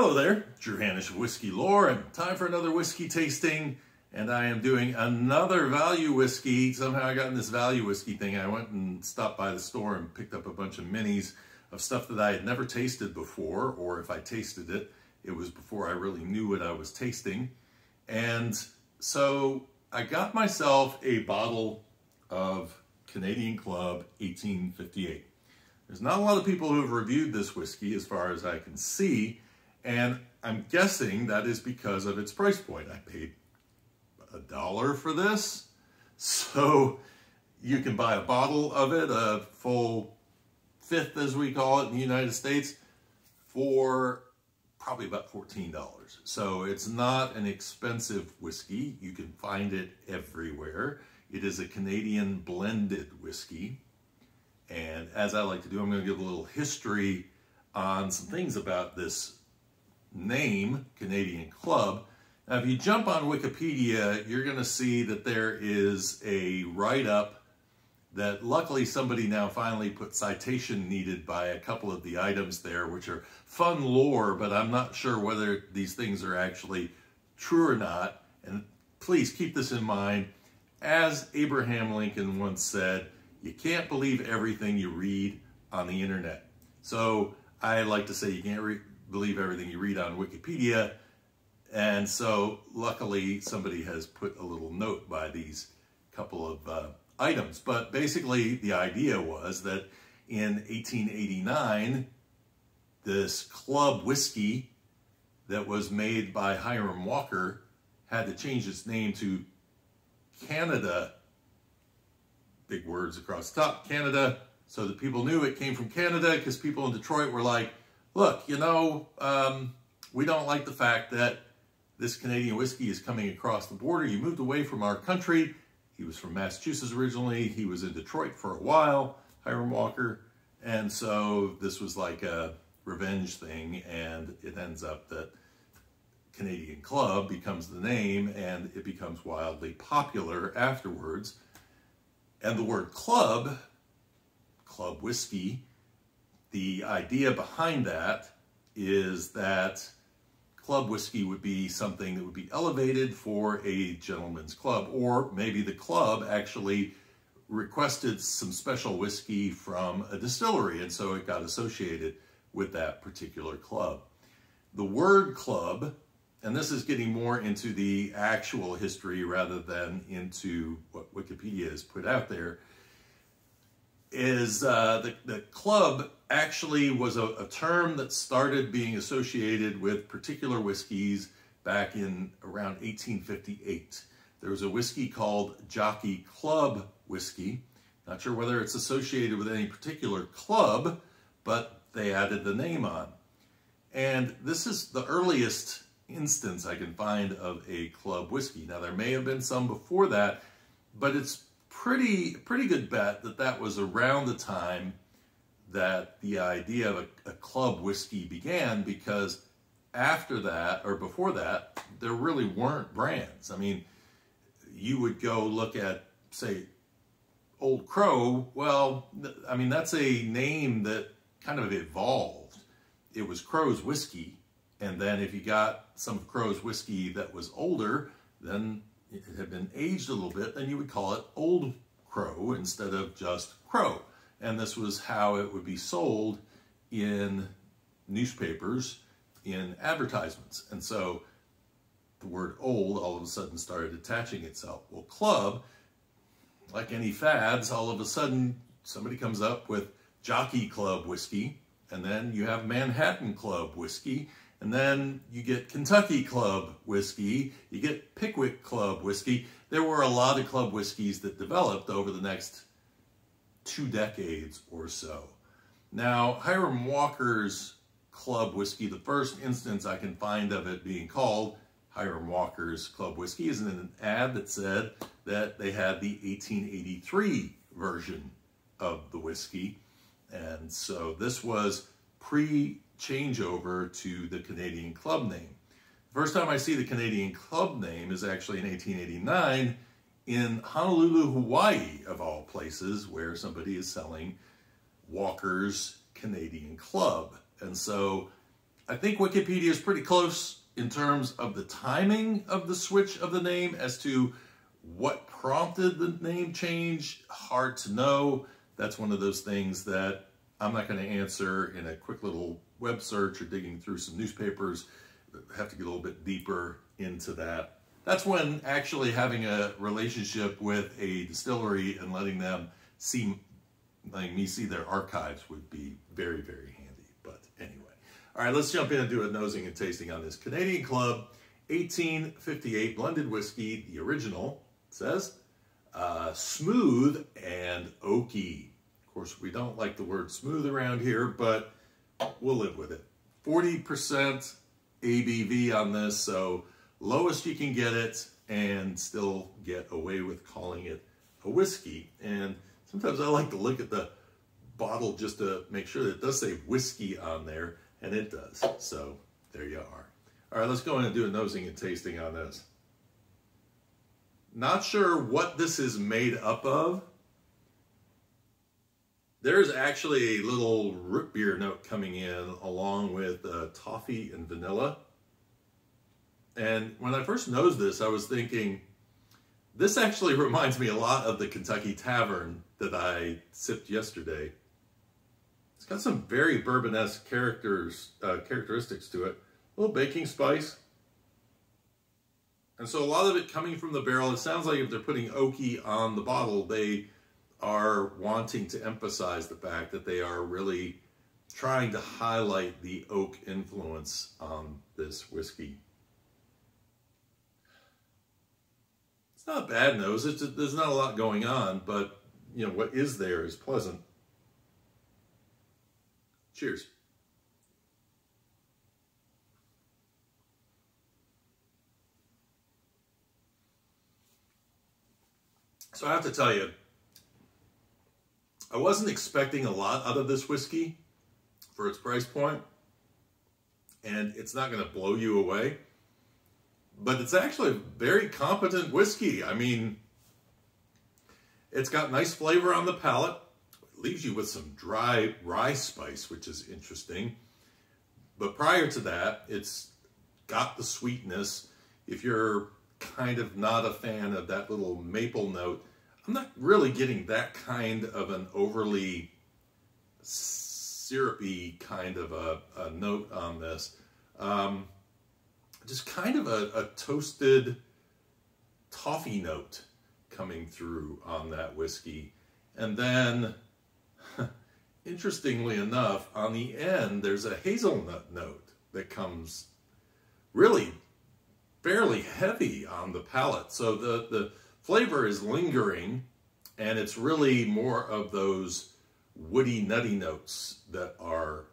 Hello there, Drew Hannush Whiskey Lore, and time for another whiskey tasting. And I am doing another value whiskey. Somehow I got in this value whiskey thing. I went and stopped by the store and picked up a bunch of minis of stuff that I had never tasted before, or if I tasted it, it was before I really knew what I was tasting. And so I got myself a bottle of Canadian Club 1858. There's not a lot of people who have reviewed this whiskey as far as I can see, and I'm guessing that is because of its price point. I paid a dollar for this. So you can buy a bottle of it, a full fifth as we call it in the United States, for probably about $14. So it's not an expensive whiskey. You can find it everywhere. It is a Canadian blended whiskey. And as I like to do, I'm going to give a little history on some things about this name, Canadian Club. Now, if you jump on Wikipedia, you're going to see that there is a write-up that luckily somebody now finally put citation needed by a couple of the items there, which are fun lore, but I'm not sure whether these things are actually true or not. And please keep this in mind. As Abraham Lincoln once said, you can't believe everything you read on the internet. So I like to say you can't believe everything you read on Wikipedia. And so luckily somebody has put a little note by these couple of uh, items. But basically the idea was that in 1889, this club whiskey that was made by Hiram Walker had to change its name to Canada, big words across the top, Canada, so that people knew it came from Canada because people in Detroit were like, look, you know, um, we don't like the fact that this Canadian whiskey is coming across the border. You moved away from our country. He was from Massachusetts originally. He was in Detroit for a while, Hiram Walker. And so this was like a revenge thing. And it ends up that Canadian Club becomes the name and it becomes wildly popular afterwards. And the word club, club whiskey, the idea behind that is that club whiskey would be something that would be elevated for a gentleman's club, or maybe the club actually requested some special whiskey from a distillery, and so it got associated with that particular club. The word club and this is getting more into the actual history rather than into what Wikipedia has put out there, is uh, the, the club actually was a, a, term that started being associated with particular whiskeys back in around 1858. There was a whiskey called Jockey Club whiskey. Not sure whether it's associated with any particular club, but they added the name on. And this is the earliest instance I can find of a club whiskey. Now, there may have been some before that, but it's pretty, pretty good bet that that was around the time that the idea of a, a club whiskey began because after that, or before that, there really weren't brands. I mean, you would go look at, say, Old Crow. Well, I mean, that's a name that kind of evolved. It was Crow's Whiskey and then if you got some of Crow's whiskey that was older, then it had been aged a little bit, then you would call it Old Crow instead of just Crow. And this was how it would be sold in newspapers, in advertisements. And so the word old all of a sudden started attaching itself. Well, club, like any fads, all of a sudden somebody comes up with Jockey Club whiskey, and then you have Manhattan Club whiskey, and then you get Kentucky Club whiskey, you get Pickwick Club whiskey. There were a lot of club whiskeys that developed over the next two decades or so. Now, Hiram Walker's Club whiskey, the first instance I can find of it being called Hiram Walker's Club whiskey is in an ad that said that they had the 1883 version of the whiskey. And so this was pre changeover to the Canadian Club name. The First time I see the Canadian Club name is actually in 1889 in Honolulu, Hawaii, of all places, where somebody is selling Walker's Canadian Club. And so I think Wikipedia is pretty close in terms of the timing of the switch of the name as to what prompted the name change. Hard to know. That's one of those things that I'm not going to answer in a quick little web search or digging through some newspapers. have to get a little bit deeper into that. That's when actually having a relationship with a distillery and letting them see, letting me see their archives would be very, very handy. But anyway. All right, let's jump in and do a nosing and tasting on this. Canadian Club 1858 blended whiskey, the original, says, uh, smooth and oaky. Of course, we don't like the word smooth around here, but we'll live with it. 40% ABV on this, so lowest you can get it and still get away with calling it a whiskey. And sometimes I like to look at the bottle just to make sure that it does say whiskey on there, and it does. So there you are. All right, let's go in and do a nosing and tasting on this. Not sure what this is made up of. There's actually a little root beer note coming in along with uh, toffee and vanilla. And when I first nosed this, I was thinking, this actually reminds me a lot of the Kentucky Tavern that I sipped yesterday. It's got some very bourbon-esque characters, uh, characteristics to it. A little baking spice. And so a lot of it coming from the barrel, it sounds like if they're putting oaky on the bottle, they are wanting to emphasize the fact that they are really trying to highlight the oak influence on this whiskey. Not bad nose. It's, there's not a lot going on, but you know what is there is pleasant. Cheers. So I have to tell you, I wasn't expecting a lot out of this whiskey for its price point, and it's not going to blow you away. But it's actually a very competent whiskey. I mean, it's got nice flavor on the palate. It leaves you with some dry rye spice, which is interesting. But prior to that, it's got the sweetness. If you're kind of not a fan of that little maple note, I'm not really getting that kind of an overly syrupy kind of a, a note on this. Um, just kind of a, a toasted toffee note coming through on that whiskey. And then, interestingly enough, on the end, there's a hazelnut note that comes really fairly heavy on the palate. So the, the flavor is lingering and it's really more of those woody, nutty notes that are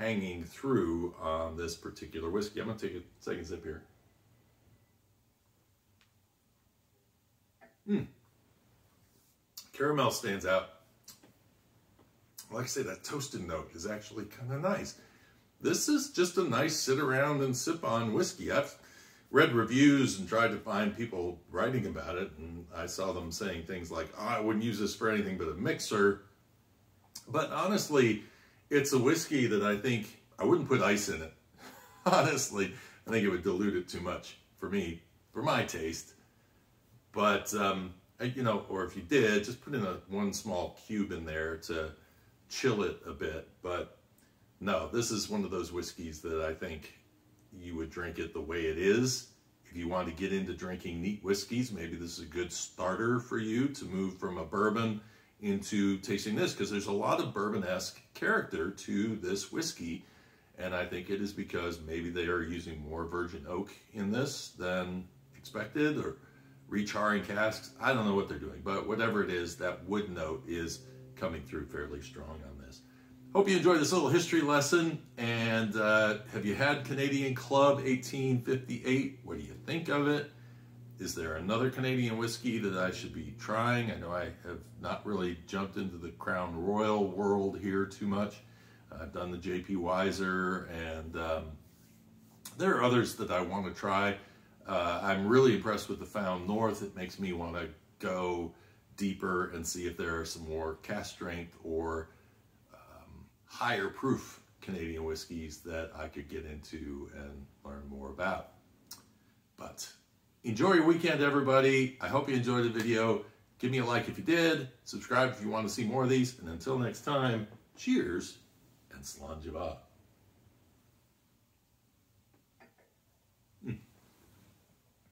hanging through on this particular whiskey. I'm going to take a second sip here. Hmm. Caramel stands out. Like I say, that toasted note is actually kind of nice. This is just a nice sit around and sip on whiskey. I've read reviews and tried to find people writing about it, and I saw them saying things like, oh, I wouldn't use this for anything but a mixer. But honestly, it's a whiskey that I think I wouldn't put ice in it. honestly, I think it would dilute it too much for me, for my taste. But, um, you know, or if you did, just put in a one small cube in there to chill it a bit. But no, this is one of those whiskeys that I think you would drink it the way it is. If you want to get into drinking neat whiskeys, maybe this is a good starter for you to move from a bourbon into tasting this because there's a lot of bourbon-esque character to this whiskey. And I think it is because maybe they are using more virgin oak in this than expected or recharring casks. I don't know what they're doing, but whatever it is, that wood note is coming through fairly strong on this. Hope you enjoyed this little history lesson. And uh, have you had Canadian Club 1858? What do you think of it? Is there another Canadian whiskey that I should be trying? I know I have not really jumped into the Crown Royal world here too much. I've done the JP Wiser's and um, there are others that I want to try. Uh, I'm really impressed with the Found North. It makes me want to go deeper and see if there are some more cask strength or higher proof Canadian whiskeys that I could get into and learn more about. But enjoy your weekend, everybody. I hope you enjoyed the video. Give me a like if you did. Subscribe if you want to see more of these. And until next time, cheers and Slán